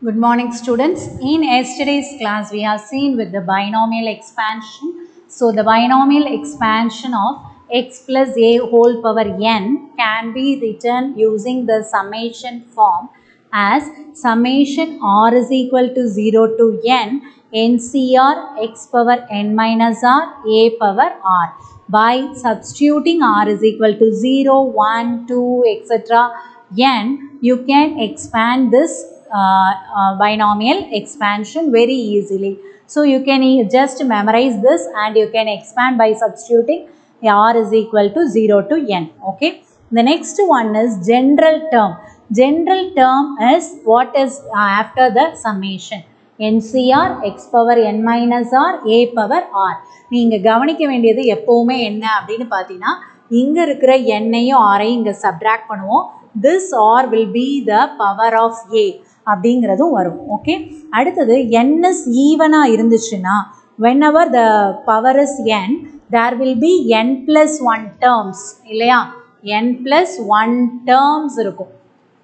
Good morning students. In yesterday's class we have seen with the binomial expansion. So the binomial expansion of x plus a whole power n can be written using the summation form as summation r is equal to 0 to n ncr x power n minus r a power r by substituting r is equal to 0 1 2 etc n you can expand this binomial expansion very easily so you can just memorize this and you can expand by substituting r is equal to 0 to n okay the next one is general term general term is what is after the summation NCR x power n minus r a power r நீங்கள் கவனிக்க வேண்டியது எப்போவுமே என்ன அப்படின்னு பார்த்தீங்கன்னா இங்கே இருக்கிற எண்ணையும் ஆரையும் இங்கே சப்ட்ராக்ட் பண்ணுவோம் this R will be the power of A அப்படிங்கிறதும் வரும் ஓகே அடுத்தது என்எஸ் ஈவனாக இருந்துச்சுன்னா whenever the power is n there will be n plus one terms இல்லையா? என் ப்ளஸ் ஒன் டேர்ம்ஸ் இருக்கும்.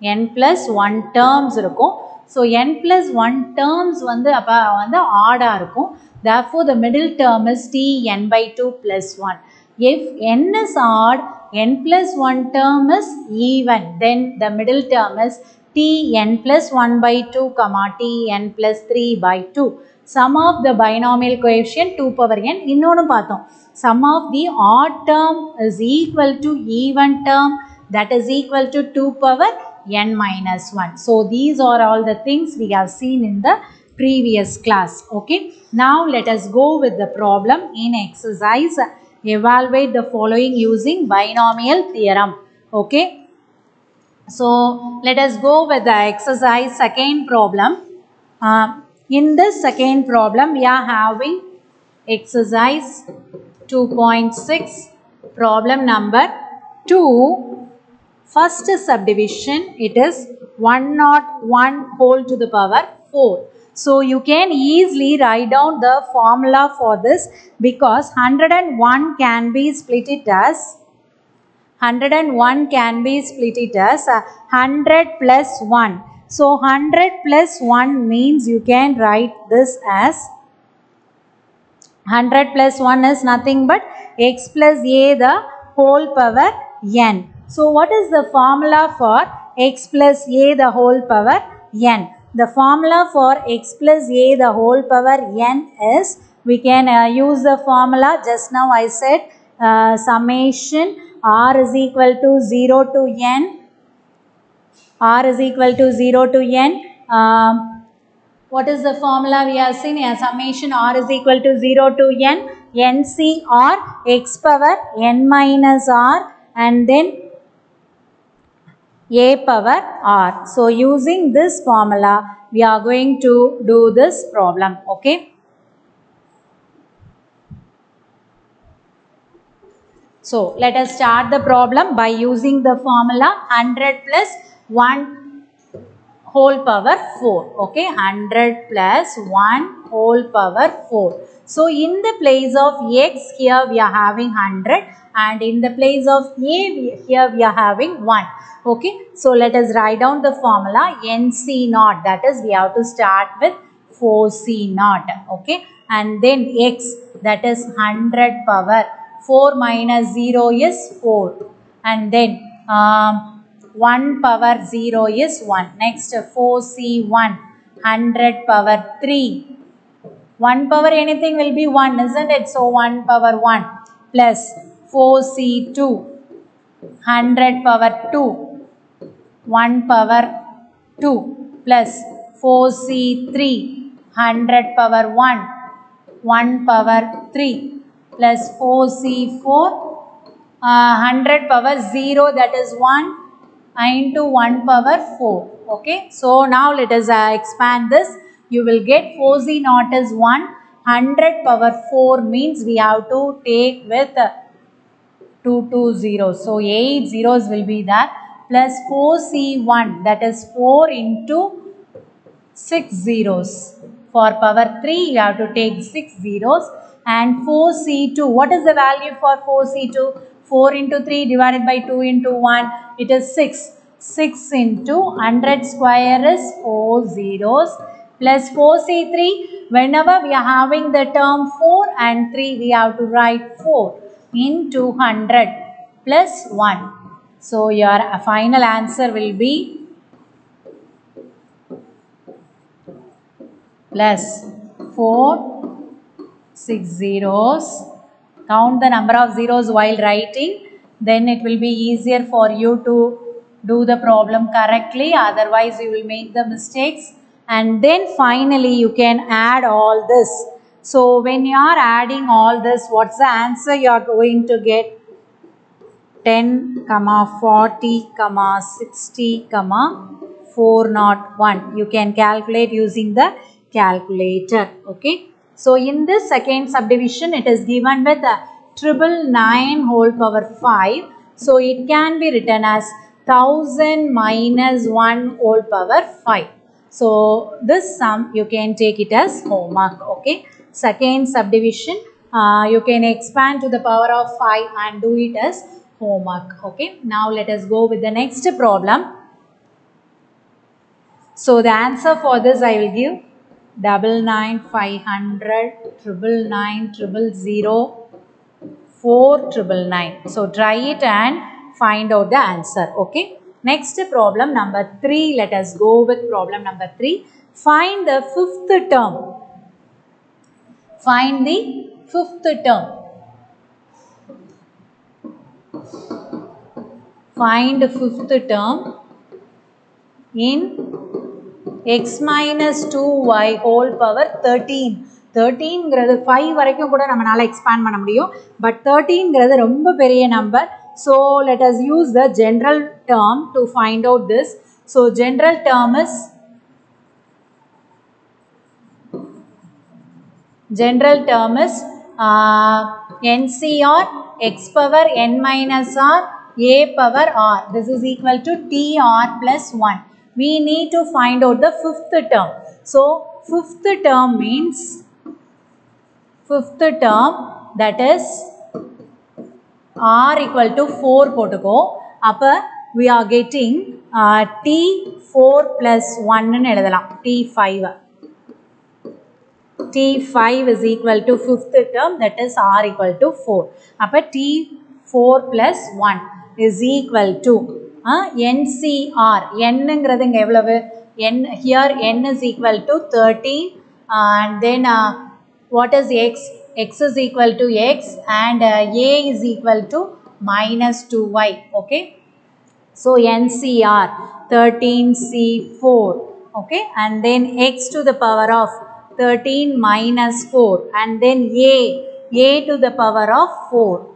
என் ப்ளஸ் ஒன் டேர்ம்ஸ் இருக்கும். So n plus one terms வந்து அப்போ வந்து ஆடாக இருக்கும். Therefore the middle term is T n by two plus one if n is odd n plus one term is even then the middle term is D n plus one by two comma D n plus three by two some of the binomial coefficient two power என் இன்னொன்று பார்த்தோம் some of the add term is equal to even term that is equal to 2 power n minus 1. So these are all the things we have seen in the previous class. Okay. Now let us go with the problem in exercise. Evaluate the following using binomial theorem. Okay. So let us go with the exercise second problem. Uh, in this second problem we are having exercise 2.6 problem number 2 first subdivision it is 1 not 1 whole to the power 4 so you can easily write down the formula for this because 101 can be split it as 101 can be split it as uh, 100 plus 1 so 100 plus 1 means you can write this as 100 plus 1 is nothing but x plus a the whole power n. So what is the formula for x plus a the whole power n? The formula for x plus a the whole power n is we can uh, use the formula. Just now I said uh, summation r is equal to 0 to n r is equal to 0 to n um, what is the formula we have seen a summation r is equal to 0 to n nc or power n minus r and then a power r. So using this formula we are going to do this problem okay. So let us start the problem by using the formula 100 plus 1 whole power 4 okay 100 plus 1 whole power 4. So in the place of x here we are having 100 and in the place of a here we are having 1 okay so let us write down the formula nc naught. That is we have to start with 4c naught. Okay and then x that is 100 power 4 minus 0 is 4 and then um, 1 power 0 is 1 next 4c1 100 power 3 1 power anything will be 1 isn't it? So 1 power 1 plus 4c2 100 power 2 1 power 2 plus 4c3 100 power 1 1 power 3 plus 4c4 uh, 100 power 0 that is 1 into 1 power 4 okay? So now let us uh, expand this. You will get 4c naught is 1 100 power 4 means we have to take with uh, 2 2 zeros so 8 zeros will be there. Plus 4c1 that is 4 into 6 zeros. For power 3 you have to take 6 zeros and 4c2 what is the value for 4c2? 4 into 3 divided by 2 into 1 it is 6. 6 into 100 square is 4 zeros plus 4c3 whenever we are having the term 4 and 3 we have to write 4 into 100 plus 1 so your final answer will be plus 4 6 zeros. Count the number of zeros while writing. Then it will be easier for you to do the problem correctly. Otherwise you will make the mistakes. And then finally you can add all this. So when you are adding all this what's the answer? You are going to get 10 comma 40 comma 60 comma 401 you can calculate using the calculator. Okay so in this second subdivision it is given with a triple nine whole power 5 so it can be written as 1000 minus 1 whole power 5 so this sum you can take it as homework okay? Second subdivision uh, you can expand to the power of 5 and do it as homework okay? Now let us go with the next problem. So the answer for this i will give double nine five hundred triple nine triple zero four triple nine. So try it and find out the answer okay? Next problem number three. Let us go with problem number three. Find the fifth term. Find the fifth term. Find fifth term in x minus 2y whole power 13 தேர்ட்டீன்ங்கிறது five வரைக்கும் கூட நம்மளால் expand பண்ண முடியும் but தேர்ட்டீன்ங்கிறது ரொம்ப பெரிய number so let us use the general term to find out this so general term is general term is uh, NCR x power n minus r a power r. This is equal to TR plus 1. We need to find out the fifth term. So, fifth term means fifth term that is r equal to 4 போட்டுக்கோ அப்போ we are getting uh, t4 plus 1 ன்னு எழுதலாம் t5 t5 is equal to fifth term that is r equal to 4 அப்போ t4 plus 1 is equal to uh, ncr nங்கிறது இங்கே எவ்வளவு n here n is equal to 13 uh, and then uh, what is x x is equal to x and uh, a is equal to minus 2y okay so ncr 13c4 okay and then x to the power of 13 minus 4 and then a a to the power of 4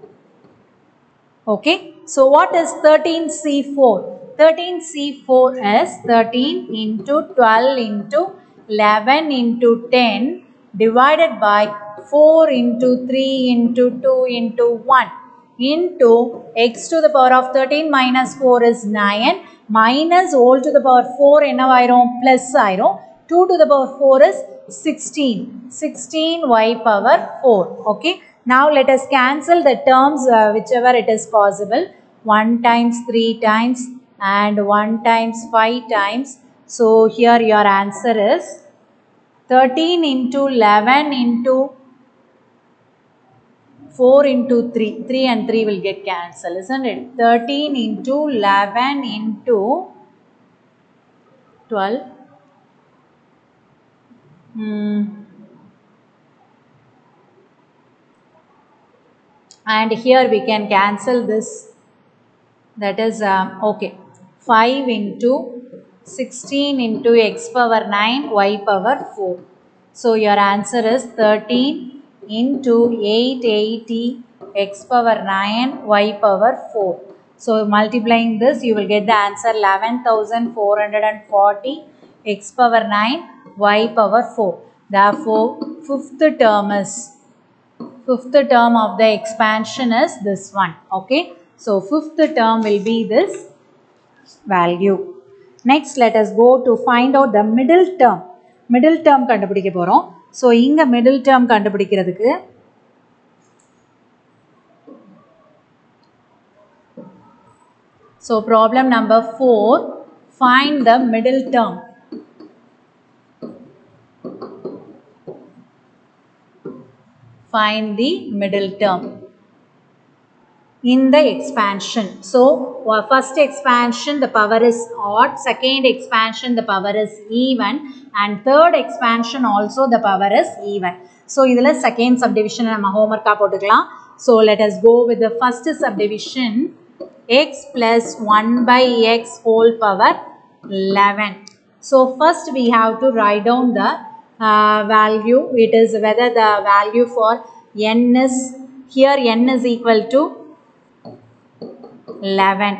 okay so what is 13c4 13c4 is 13 into 12 into 11 into 10 divided by 4 into 3 into 2 into 1 into x to the power of 13 minus 4 is 9 minus whole to the power 4 என்னவாயிரும் plus ஆயிரும் 2 to the power 4 is 16 16 y power 4 okay now let us cancel the terms uh, whichever it is possible. 1 times 3 times and 1 times 5 times. So here your answer is 13 into 11 into 4 into 3 3 and 3 will get cancelled isn't it? 13 into 11 into 12 Hmm. And here we can cancel this. That is um, okay. 5 into 16 into x power 9 y power 4 so your answer is 13 into 880 x power 9 y power 4 so multiplying this you will get the answer 11440 x power 9 y power 4 therefore fifth term is fifth term of the expansion is this one okay so fifth term will be this value next let us go to find out the middle term middle term கண்டுபிடிக்க போகிறோம் so இங்க middle term கண்டுபிடிக்கிறதுக்கு So problem number 4, find the middle term. Find the middle term in the expansion. So first expansion the power is odd, second expansion the power is even and third expansion also the power is even. So இதில் second subdivision நம்ம homework போட்டுக்கலாம். So let us go with the first subdivision x plus 1 by x whole power 11. So first we have to write down the uh, value. It is whether the value for n is here n is equal to 11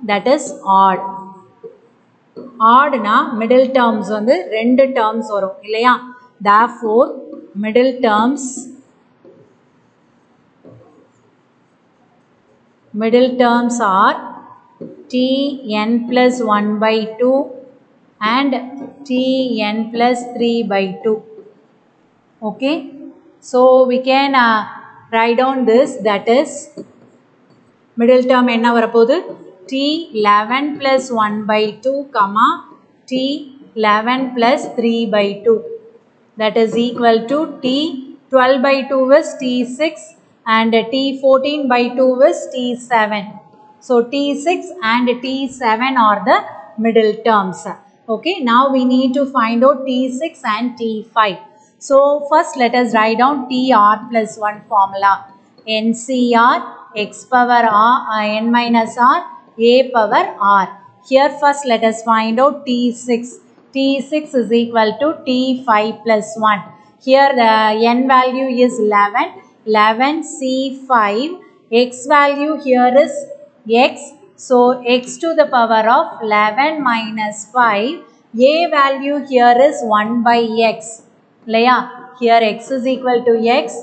that is odd oddனா middle terms வந்து ரெண்டு terms வரும் இல்லையா therefore middle terms middle terms are t n plus 1 by 2 and t n plus 3 by 2 okay so we can uh, write down this that is middle term என்ன வரப்போகுது t 11 plus 1 by 2 comma t 11 plus 3 by 2 that is equal to t 12 by 2 is t6 and t 14 by 2 is t7 so t6 and t7 are the middle terms okay now we need to find out t6 and t5 so first let us write down tr plus 1 formula. Ncr x power r uh, minus r a power r. Here first let us find out t6 t6 is equal to t5 plus 1 here the n value is 11 11 c5 x value here is x so x to the power of 11 minus 5 a value here is 1 by x Laya, here x is equal to x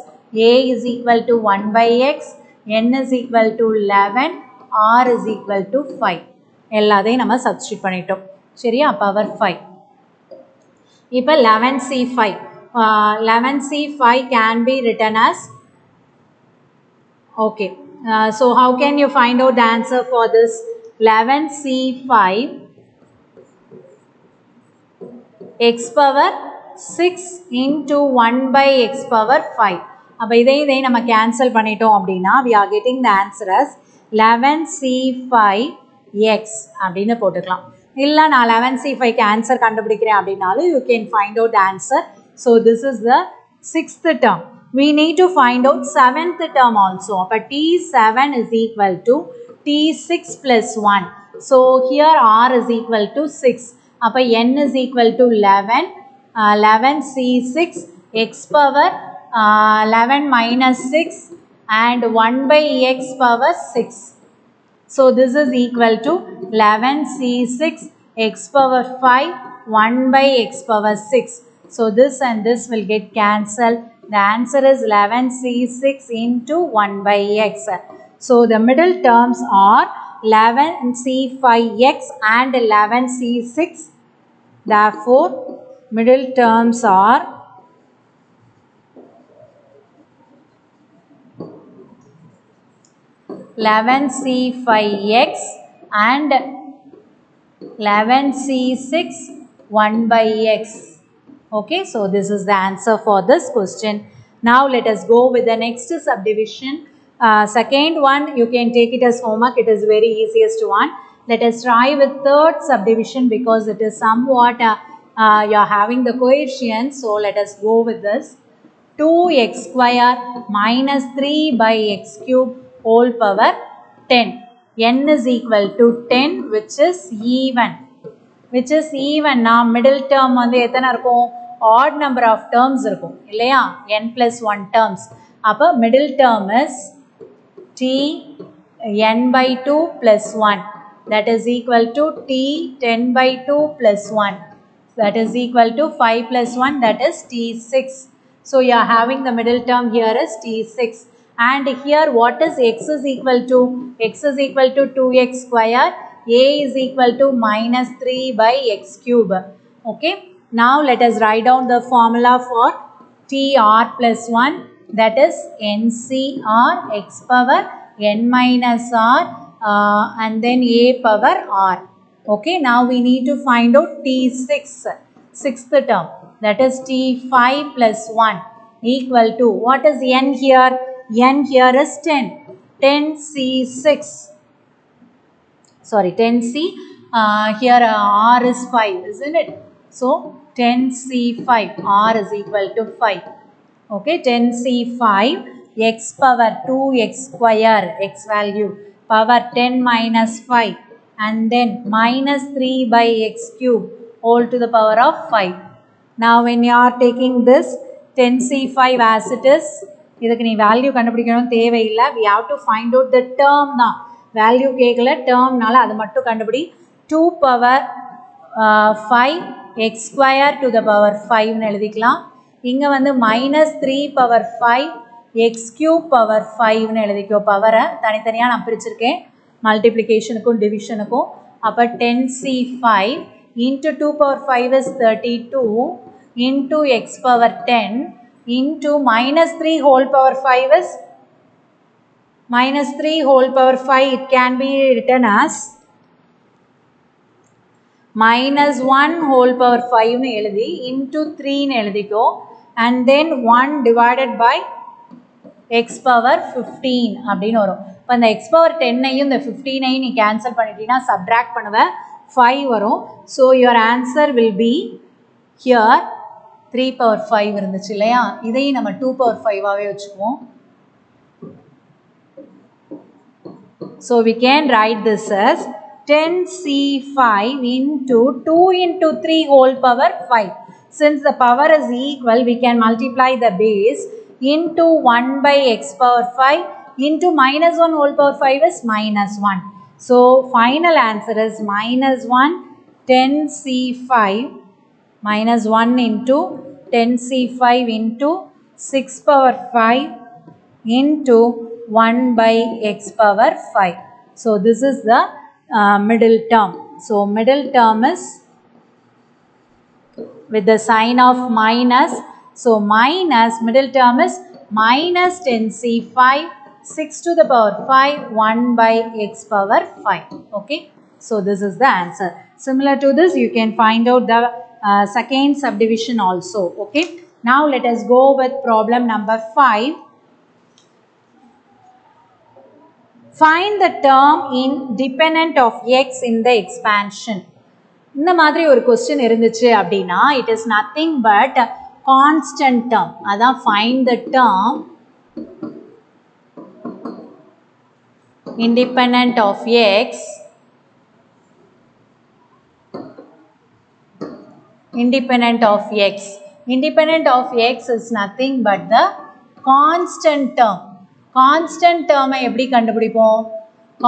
a is equal to 1 by x n is equal to 11 r is equal to 5 எல்லாத்தையும் நம்ம substitute பண்ணிட்டோம் சரியா power 5 இப்போ 11c5 uh, 11c5 can be written as okay Uh, so how can you find out the answer for this 11C5 x power 6 into 1 by x power 5 அப்போ இதை இதை நம்ம cancel பண்ணிட்டோம் அப்படின்னா we are getting the answer as eleven C five X அப்படின்னு போட்டுக்கலாம். இல்லை நான் லெவன் சி ஃபைவ்க்கு ஆன்சர் கண்டுபிடிக்கிறேன் அப்படின்னாலும் you can find out answer so this is the sixth term we need to find out seventh term also. But T7 is equal to T6 plus 1. So here R is equal to 6. Appa N is equal to 11. Uh, 11 C6 x power uh, 11 minus 6 and 1 by x power 6. So this is equal to 11 C6 x power 5 1 by x power 6. So this and this will get cancelled the answer is 11 c6 into 1 by x so the middle terms are 11 c5x and 11 c6 therefore middle terms are eleven C five X and eleven C six one by X. Okay, so this is the answer for this question. Now let us go with the next subdivision. Uh, second one, you can take it as homework. It is very easiest one. Let us try with third subdivision because it is somewhat uh, uh, you are having the coefficient. So let us go with this. 2x square minus 3 by x cube whole power 10. n is equal to 10 which is even Which is even now middle term வந்து எத்தனை இருக்கும் odd number of terms இருக்கும் இல்லையா n plus 1 terms. அப்போ middle term is t n by 2 plus 1 that is equal to t 10 by 2 plus 1 that is equal to 5 plus 1 that is t6. So you are having the middle term here is t6 and here what is x is equal to x is equal to 2x square a is equal to minus 3 by x cube. Okay? Now let us write down the formula for tr plus 1 that is ncr x power n minus r uh, and then a power r. Okay, now we need to find out t6, sixth term, that is t5 plus 1 equal to, what is n here? n here is 10, 10c6, sorry 10c, uh, here uh, r is 5, isn't it? So 10c5, r is equal to 5. Okay, 10c5, x power 2x square, x value, power 10 minus 5 and then minus 3 by x cube whole to the power of 5. Now when you are taking this 10c5 as it is, இதுக்கு நீ value கண்டுபிடிக்கணும் தேவையில்லை we have to find out the term தான் Value கேட்கல டேர்ம்னால அது மட்டும் கண்டுபிடி. Two power five X square to the power ஃபைவ்னு எழுதிக்கலாம். இங்கே வந்து minus three power five X cube power ஃபைவ்னு எழுதிக்கோ பவரை தனித்தனியாக நான் பிரிச்சிருக்கேன். மல்டிப்ளிகேஷனுக்கும் டிவிஷனுக்கும் அப்போ ten C five into two power five is thirty two into X power ten into minus three whole power five is minus 3 whole power 5 it can be written as minus 1 whole power 5 னு எழுதி into 3 னு எழுதிக்கோ and then 1 divided by x power 15 அப்படின்னு வரும் இப்போ இந்த x power 10ஐயும் இந்த 15ஐயும் நீ cancel பண்ணிட்டீங்கன்னா subtract பண்ணுவ 5 வரும் so your answer will be here 3 power 5 இருந்துச்சு இல்லையா இதையும் நம்ம 2 power 5ஆவே வச்சுக்குவோம் So we can write this as 10C5 into 2 into 3 whole power 5. Since the power is equal, we can multiply the base into 1 by x power 5 into minus 1 whole power 5 is minus 1. So final answer is minus 1 10C5 minus 1 into 10C5 into 6 power 5 into 1 by x power 5. So this is the uh, middle term. So middle term is with the sign of minus. So minus middle term is minus 10c5 6 to the power 5 1 by x power 5. Okay. So this is the answer. Similar to this you can find out the uh, second subdivision also. Okay. Now let us go with problem number 5. Find the term independent of x in the expansion. இந்த மாதிரி ஒரு question இருந்துச்சு அப்படின்னா it is nothing but constant term அதான் find the term independent of x independent of x independent of x is nothing but the constant term constant term ஐ எப்படி கண்டுபிடிப்போம்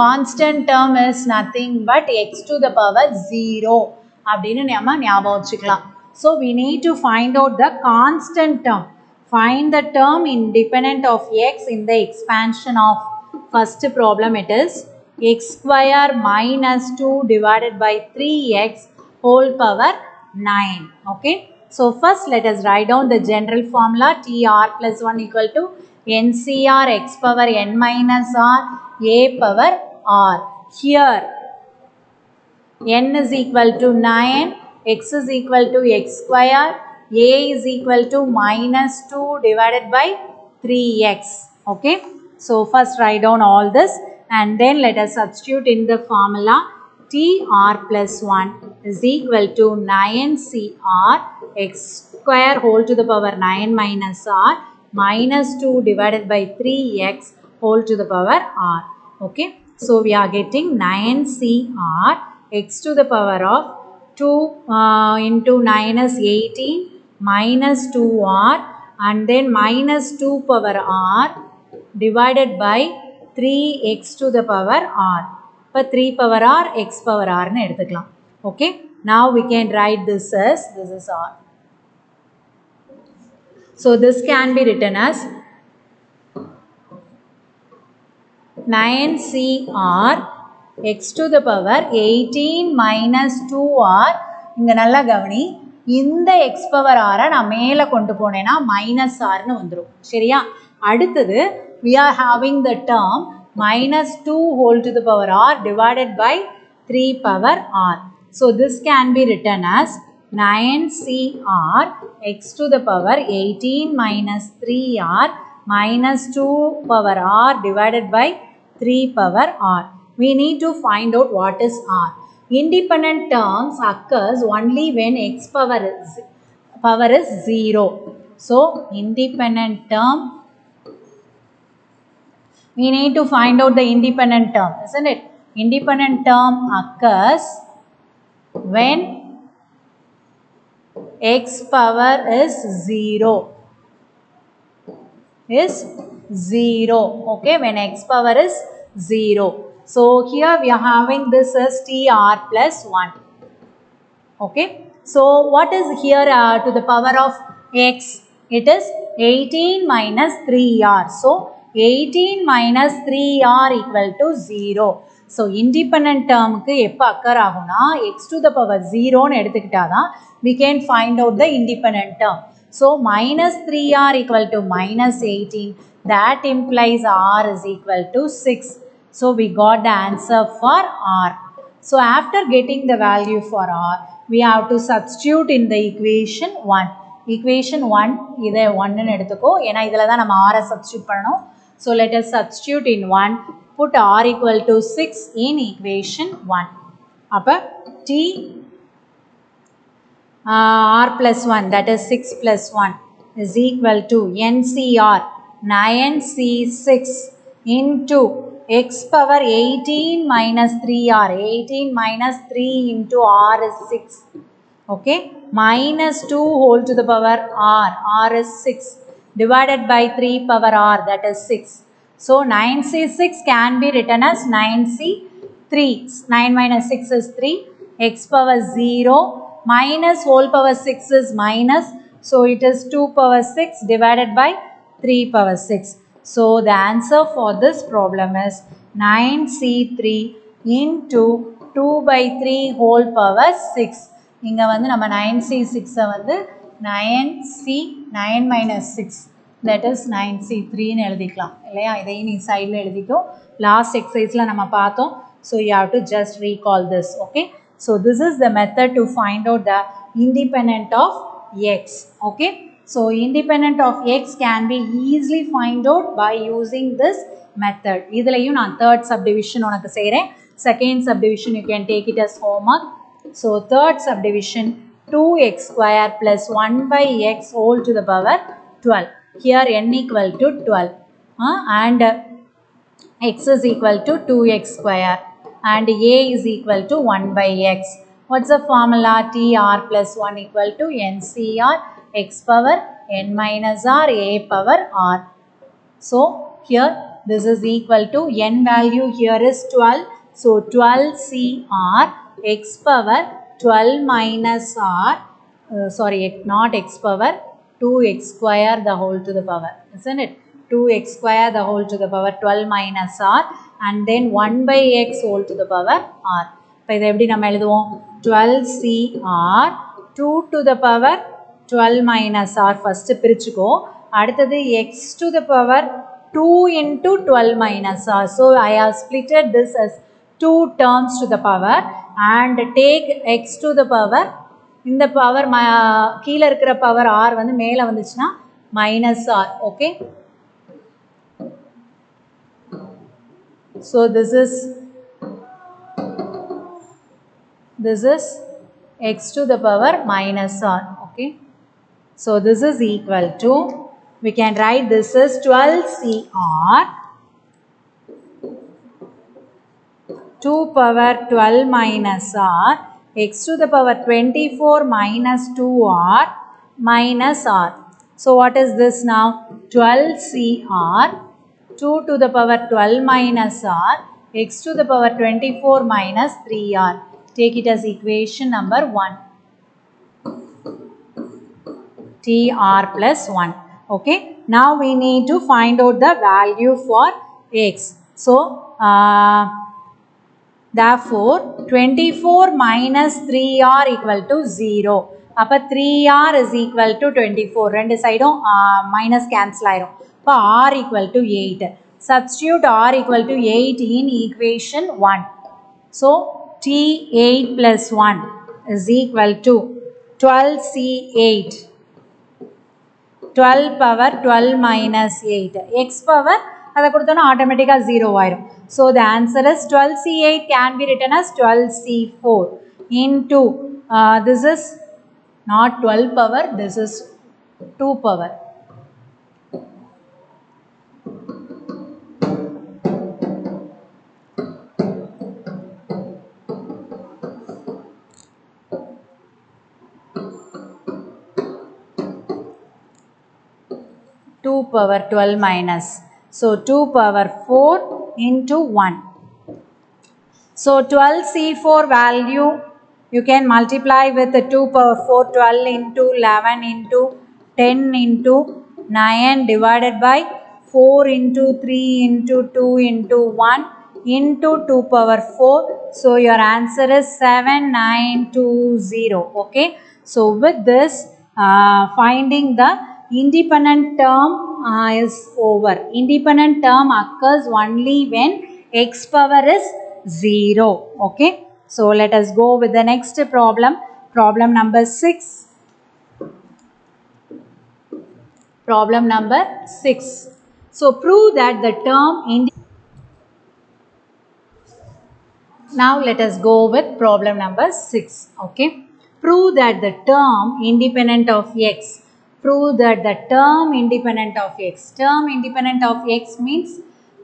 constant term is nothing but x to the power 0 அப்படின்னு நம்ம ஞாபகம் வச்சுக்கலாம் so we need to find out the constant term find the term independent of x in the expansion of first problem it is x square minus 2 divided by 3x whole power 9 okay so first let us write down the general formula tr plus 1 equal to ncr x power n minus r a power r. Here n is equal to 9 x is equal to x square a is equal to minus 2 divided by 3x okay? So first write down all this and then let us substitute in the formula tr plus 1 is equal to 9cr x square whole to the power 9 minus r minus 2 divided by 3x whole to the power r. Okay. So we are getting 9cr x to the power of 2 uh, into 9 is 18 minus 2r and then minus 2 power r divided by 3x to the power r. இப்போ 3 power r, x power r னு எடுத்துக்கலாம். Okay. Now we can write this as, this is r. So this can be written as 9cr x to the power 18 minus 2r இங்கே நல்லா கவனி இந்த X power ஆரை நான் மேலே கொண்டு போனேன்னா மைனஸ் ஆர்னு வந்துடும் சரியா அடுத்தது we are having the term minus 2 whole to the power r divided by 3 power r. So this can be written as 9cr x to the power 18 minus 3r minus 2 power r divided by 3 power r. We need to find out what is r. Independent terms occurs only when x power is, power is 0. So independent term we need to find out the independent term isn't it independent term occurs when x power is 0 is 0 okay when x power is 0 so here we are having this as tr plus 1 okay? So what is here uh, to the power of x? It is 18 minus 3r so 18 minus 3r equal to 0 so independent டேர்முக்கு எப்போ occur ஆகும்னா X to the power ஜீரோன்னு எடுத்துக்கிட்டா தான் we can find out the independent term so minus three R equal to minus eighteen that implies r is equal to 6 so we got the answer for r so after getting the value for r we have to substitute in the equation 1 equation 1 இதை 1 எடுத்துக்கோ ஏன்னா இதில் தான் நம்ம r substitute பண்ணணும் so let us substitute in 1 put r equal to 6 in equation 1 அப்போ t uh, r plus 1 that is 6 plus 1 is equal to ncr 9c6 into x power 18 minus 3r 18 minus 3 into r is 6 okay minus 2 whole to the power r r is 6 divided by 3 power r that is 6 so 9c6 can be written as 9c3 9 minus 6 is 3 x power 0 minus whole power 6 is minus so it is 2 power 6 divided by 3 power 6 so the answer for this problem is 9c3 into 2 by 3 whole power 6 இங்க வந்து நம்ம nine C சிக்ஸை வந்து 9c 9 minus 6 that is nine C த்ரீன்னு எழுதிக்கலாம். இல்லையா? இதையும் நீ சைடில் எழுதிக்கோ. லாஸ்ட் எக்ஸசைஸில் நம்ம பார்த்தோம். So you have to just recall this okay so this is the method to find out the independent of X okay so independent of X can be easily find out by using this method இதுலையும் நான் third subdivision உனக்கு செய்கிறேன் second subdivision you can take it as homework so third subdivision two 2x square plus 1 by x whole to the power 12. Here n equal to 12 uh, and x is equal to 2x square and a is equal to 1 by x. What's the formula? tr plus 1 equal to ncr x power n minus r a power r. So here this is equal to n value here is 12. So 12cr x power 12 minus r uh, sorry not x power 2x square the whole to the power isn't it 2x square the whole to the power 12 minus r and then 1 by x whole to the power r இப்போ இதை எப்படி நம்ம எழுதுவோம் 12cr 2 to the power 12 minus r first பிரிச்சுக்கோ அடுத்தது x to the power 2 into 12 minus r so I have splitted this as two terms to the power and take x to the power இந்த power ம கீழே இருக்கிற power R வந்து மேலே வந்துச்சுன்னா minus R okay so this is this is x to the power minus r okay so this is equal to we can write this is 12 cr 2 power 12 minus r x to the power 24 minus 2r minus r. So what is this now? 12cr 2 to the power 12 minus r x to the power 24 minus 3r. Take it as equation number 1. tr plus 1. Okay. Now we need to find out the value for x. So, uh, therefore 24 minus 3r equal to 0 அப்போ 3r is equal to 24 ரெண்டு சைடும் minus cancel ஆயிரும் இப்போ r equal to 8 substitute r equal to 8 in equation 1 so t8 plus 1 is equal to 12c8 12 power 12 minus 8 x power அதை கொடுத்தோன்னா ஆட்டோமேட்டிக்காக zero ஆயிரும் so the answer is twelve C eight can be written as twelve C four into this is not twelve power this is two power two power 12 minus so 2 power 4 into 1 so 12c4 value you can multiply with the 2 power 4 12 into 11 into 10 into 9 divided by 4 into 3 into 2 into 1 into 2 power 4 so your answer is 7920 okay? So with this uh, finding the independent term is over. Independent term occurs only when x power is 0. Okay. So let us go with the next problem. Problem number 6. Problem number 6. So prove that the term now let us go with problem number 6. Okay. Prove that the term independent of x prove that the term independent of x. Term independent of x means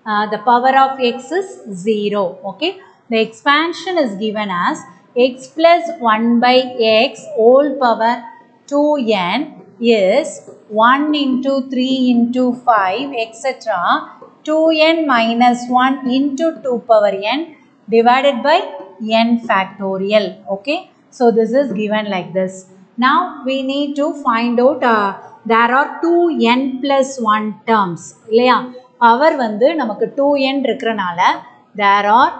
uh, the power of x is 0. Okay. The expansion is given as x plus 1 by x whole power 2n is 1 into 3 into 5 etc. 2n minus 1 into 2 power n divided by n factorial. Okay. So this is given like this. Now we need to find out uh, there are 2n plus 1 terms இல்லையா power வந்து நமக்கு 2n இருக்கிறனால there are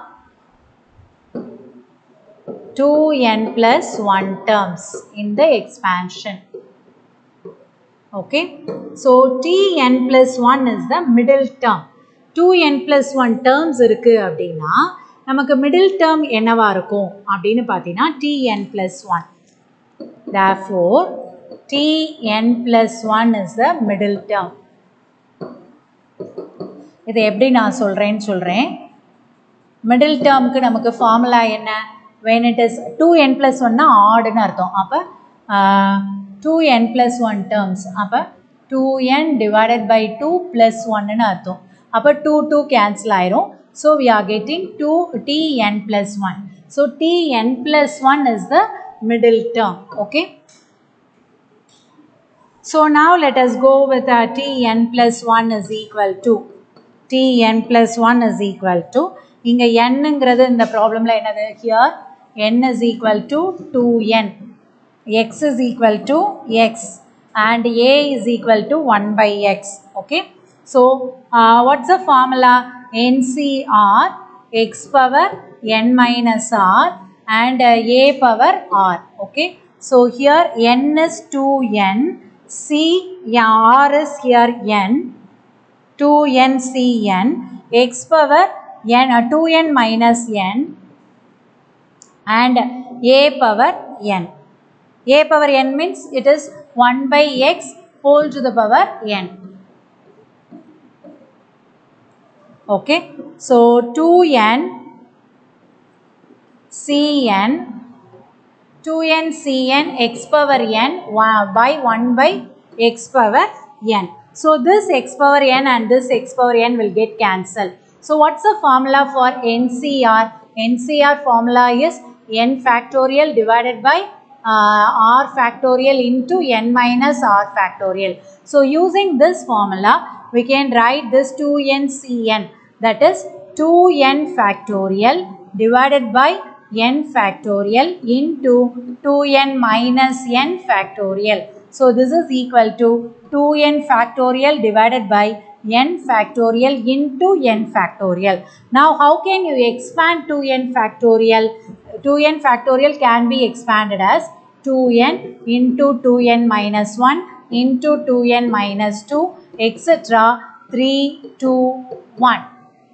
2n plus 1 terms in the expansion. Okay. So tn plus 1 is the middle term. 2n plus 1 terms இருக்கு அப்படின்னா நமக்கு middle term என்னவா இருக்கும் அப்படின்னு பார்த்தீங்கன்னா TN plus one Therefore, tn plus 1 is the middle term. இது எப்படி நான் சொல்கிறேன்னு சொல்கிறேன் மிடில் டேர்முக்கு நமக்கு ஃபார்முலா என்ன? When it is two n plus ஒன்னா ஆடுன்னு அர்த்தம். அப்போ two n plus one terms அப்போ two n divided by two plus ஒன்னுன்னு அர்த்தம். அப்போ டூ டூ கேன்சல் ஆயிரும். So we are getting to T n plus one so T n plus one is the middle term okay so now let us go with uh, tn plus 1 is equal to tn plus 1 is equal to இங்க nங்கிறது இந்த ப்ராப்ளம்ல என்னது here n is equal to 2n x is equal to x and a is equal to 1 by x okay so uh, what's the formula ncr x power n minus r and uh, a power r okay? So here n is 2n c r is here n 2n cn x power n uh, 2n minus n and a power n. A power n means it is 1 by x whole to the power n. Okay? So 2n cn 2n cn x power n by 1 by x power n. So this x power n and this x power n will get cancelled. So what's the formula for NCR? NCR formula is n factorial divided by uh, r factorial into n minus r factorial. So using this formula, we can write this 2n cn that is 2n factorial divided by n factorial into 2n minus n factorial. So this is equal to 2n factorial divided by n factorial into n factorial. Now how can you expand 2n factorial? 2n factorial can be expanded as 2n into 2n minus 1 into 2n minus 2 etc. 3 2, 1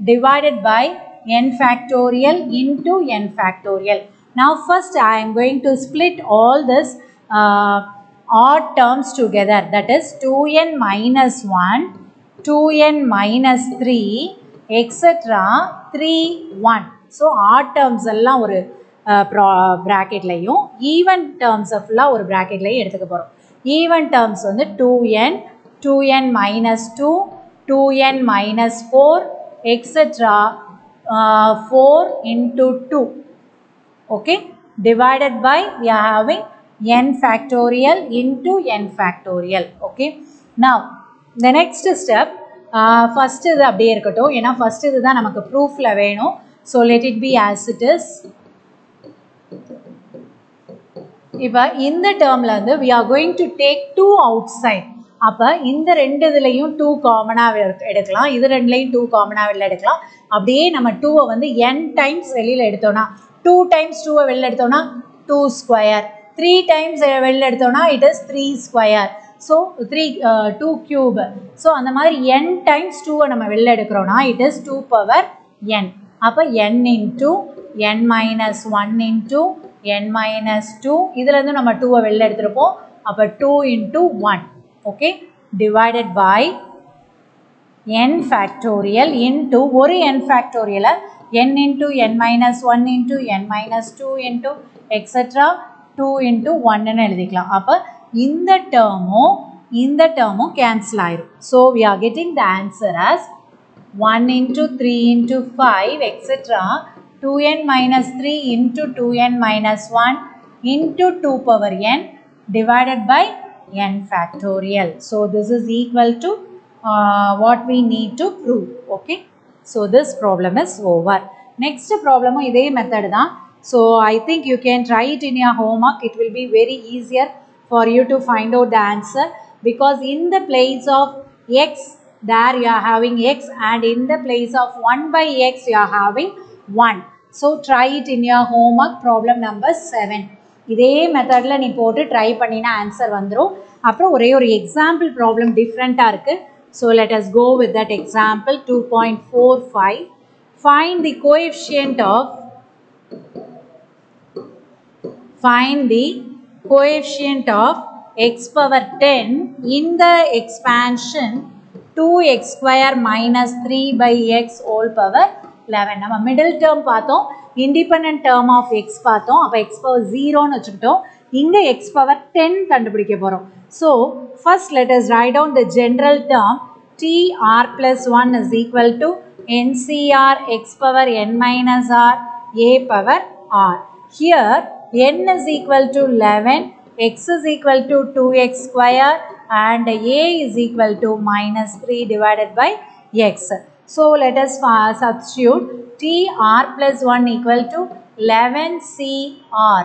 divided by n factorial into n factorial. Now first I am going to split all this uh, odd terms together that is 2n minus 1, 2n minus 3 etc 3 1. So odd terms எல்லாம் ஒரு ப்ராக்கெட்லையும் even டேர்ம்ஸை ஃபுல்லாக ஒரு ப்ராக்கெட்லையும் எடுத்துக்க போகிறோம் even terms வந்து two n two n minus two two n minus four extra 4 into 2 okay divided by we are having n factorial into n factorial okay now the next step uh, first இது அப்படியே இருக்கட்டும் ஏன்னா first இதுதான் நமக்கு proofல வேணும் so let it be as it is இப்போ இந்த டேர்மில் வந்து we are going to take two outside அப்போ இந்த ரெண்டு இதுலேயும் டூ காமனாக எடுக்கலாம். இது ரெண்டுலேயும் டூ காமனாக வெளில எடுக்கலாம். அப்படியே நம்ம டூவை வந்து என் டைம்ஸ் வெளியில் எடுத்தோன்னா டூ டைம்ஸ் டூவை வெளில எடுத்தோன்னா டூ ஸ்கொயர் த்ரீ டைம்ஸ் வெளில எடுத்தோன்னா it is three square so three two cube so அந்த மாதிரி என் டைம்ஸ் டூவை நம்ம வெளில எடுக்கிறோன்னா it is two power n அப்போ n into n minus one into n minus two இதுலேருந்து நம்ம டூவை வெளில எடுத்துருப்போம். அப்போ two into one okay? Divided by n factorial into ஒரு n factorial n into n minus 1 into n minus 2 into etc 2 into 1 என எழுதிக்கலாம். அப்போ இந்த டேர்மும் இந்த டேர்மும் கேன்சல் ஆயிரும். So we are getting the answer as one into three into five extra two n minus three into two n minus one into two power n divided by n factorial. So this is equal to uh, what we need to prove. Okay. So this problem is over. Next problem இதே method தான். So I think you can try it in your homework. It will be very easier for you to find out the answer because in the place of x there you are having x and in the place of 1 by x you are having 1. So try it in your homework problem number 7. இதே மெத்தடில் நீ போட்டு try பண்ணினா answer வந்துடும் அப்புறம் ஒரே ஒரு example problem டிஃப்ரெண்ட்டாக இருக்குது so let us go with that example two point four five find the coefficient of find the coefficient of X power ten in the expansion two X square minus three by X whole power eleven நம்ம middle term பார்த்தோம். Independent term of X பார்த்தோம். அப்போ X power ஜீரோன்னு வச்சுக்கிட்டோம். இங்கே X power ten கண்டுபிடிக்க போகிறோம் so first let us write down the general term TR plus one is equal to NCR X power N minus R A power R here n is equal to 11, x is equal to 2x square and a is equal to minus 3 divided by x. So let us uh, substitute t r plus 1 equal to 11cr.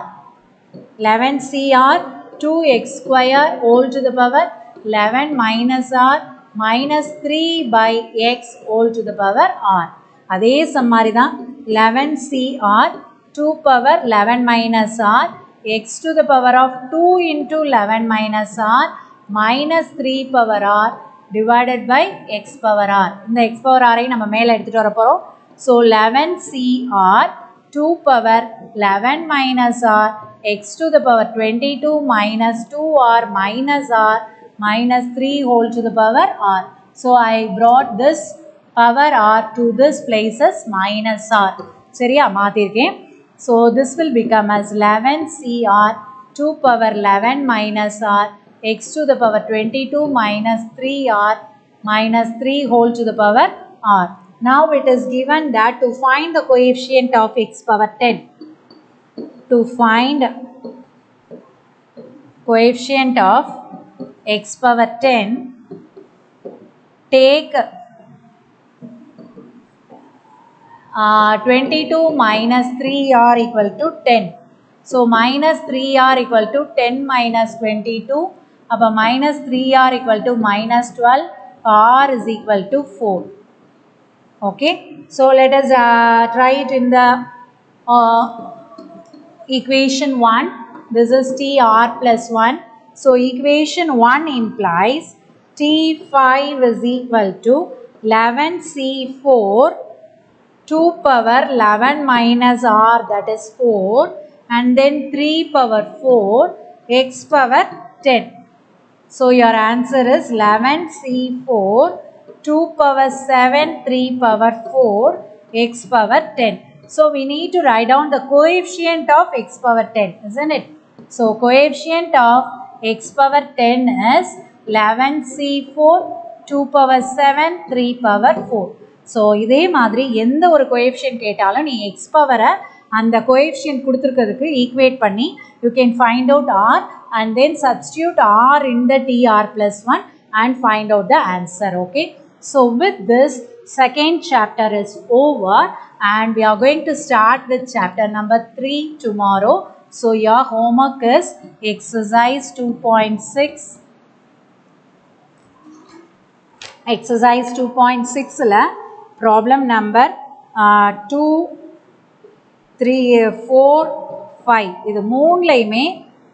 11cr 2x square whole to the power 11 minus r minus 3 by x whole to the power r. அதே சம்மாரி தான் 11cr 2 power 11 minus r x to the power of 2 into 11 minus r minus 3 power r divided by x power R இந்த X power ஆரை நம்ம மேலே எடுத்துகிட்டு வர போகிறோம் so eleven C R two power eleven minus R x to the power twenty two minus two R minus R minus three whole to the power R so I brought this power R to this places minus R சரியா? மாற்றிருக்கேன் so this will become as eleven C R two power eleven minus R x to the power 22 minus 3R minus 3 whole to the power R. Now it is given that to find the coefficient of x power 10. To find coefficient of x power 10 take uh, 22 minus 3r equal to 10. So minus 3r equal to 10 minus 22. அப்போ minus 3r equal to minus 12. r is equal to 4. Okay. So let us uh, try it in the uh, equation 1. This is tr plus 1. So equation 1 implies t5 is equal to 11c4 2 power 11 minus r that is 4 and then 3 power 4 x power 10. So your answer is 11c4 2 power 7 3 power 4 x power 10. So we need to write down the coefficient of x power 10 isn't it? So coefficient of x power 10 is 11c4 2 power 7 3 power 4. So இதே மாதிரி எந்த ஒரு coefficient கேட்டாலும் நீ x பவரை அந்த coefficient கொடுத்துருக்கிறதுக்கு equate பண்ணி you can find out R and then substitute R in the TR plus one and find out the answer okay so with this second chapter is over and we are going to start with chapter number 3 tomorrow. So your homework is exercise 2.6 exercise 2.6 la problem number uh, 2 3 4 5 இது மூணுலையுமே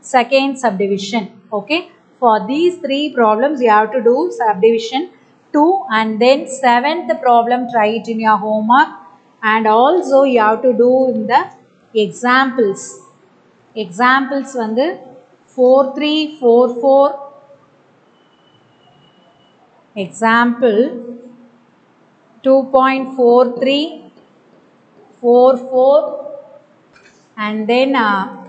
second subdivision okay for these three problems you have to do subdivision 2 and then seventh problem try it in your homework and also you have to do in the examples examples வந்து 4 3 4 4 example 2.43 4 4 and then uh,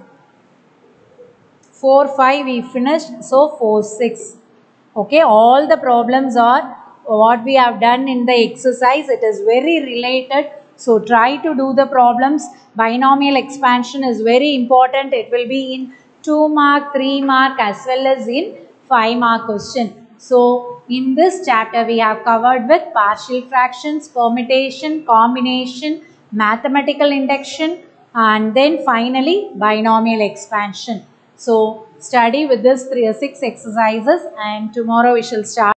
4 5 we finished so 4 6 okay all the problems are what we have done in the exercise. It is very related. So try to do the problems. Binomial expansion is very important. It will be in 2 mark 3 mark as well as in 5 mark question. So in this chapter we have covered with partial fractions permutation combination mathematical induction and then finally binomial expansion so study with this three or six exercises and tomorrow we shall start